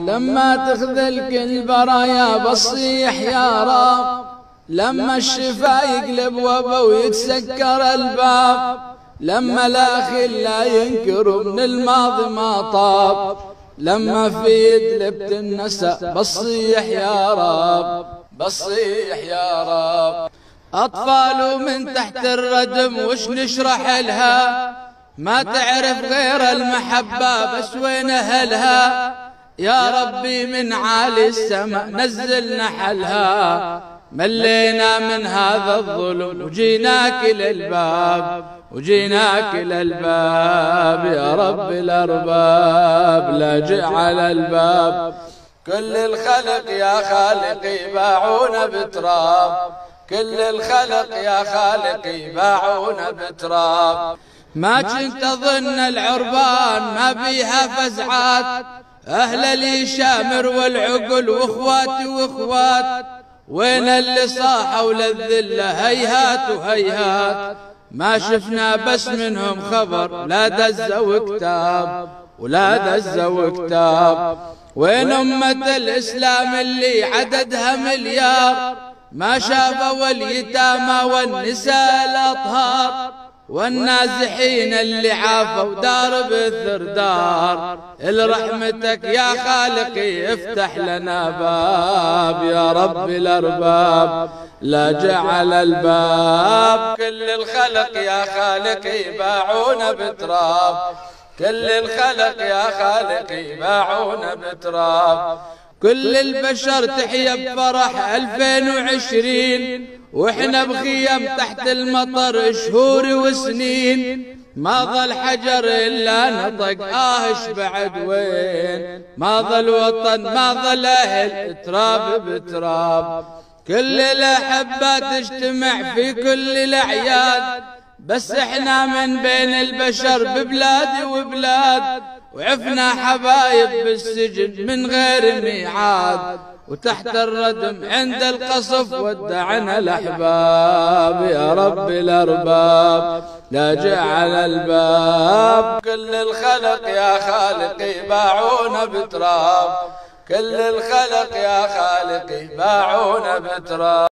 لما تخذل كل برايا بصيح يا رب لما الشفا يقلب وبا ويتسكر الباب لما لا لا ينكر من الماضي ما طاب لما في يدلبت النساء بصيح يا رب بصيح يا رب. أطفال من تحت الردم وش نشرح لها؟ ما تعرف غير المحبة بس وين أهلها؟ يا ربي من عالي السماء نزلنا حلها. ملينا من هذا الظلم. وجيناك للباب وجيناك للباب يا رب الأرباب. لاجئ على الباب. كل الخلق يا خالقي باعونا بتراب. كل الخلق يا خالقي باعونا بتراب. ما كنت أظن العربان ما بيها فزعات. أهل لي شامر والعقل وإخواتي وإخوات وين اللي صاحوا للذلة هيهات وهيهات. ما شفنا بس منهم خبر لا دزوا كتاب ولا دزوا كتاب وين أمة الإسلام اللي عددها مليار؟ ما شافوا اليتامى والنساء الأطهار. والنازحين اللي عافوا دار بثر دار لرحمتك يا خالقي افتح لنا باب يا رب الأرباب. لا جعل الباب. كل الخلق يا خالقي باعونا بتراب. كل الخلق يا خالقي باعونا بتراب. كل البشر تحيا بفرح 2020 وإحنا بخيم تحت المطر شهور وسنين. ما ظل حجر إلا نطق اهش بعد وين. ما ظل وطن ما ظل أهل تراب بتراب. كل الاحبه تجتمع في كل الأعياد. بس إحنا من بين البشر ببلاد وبلاد. وعفنا حبايب بالسجن من غير ميعاد. وتحت الردم عند القصف ودعنا الأحباب. يا رب الأرباب. لا جعل الباب. كل الخلق يا خالقي باعونا بتراب. كل الخلق يا خالقي باعونا بتراب.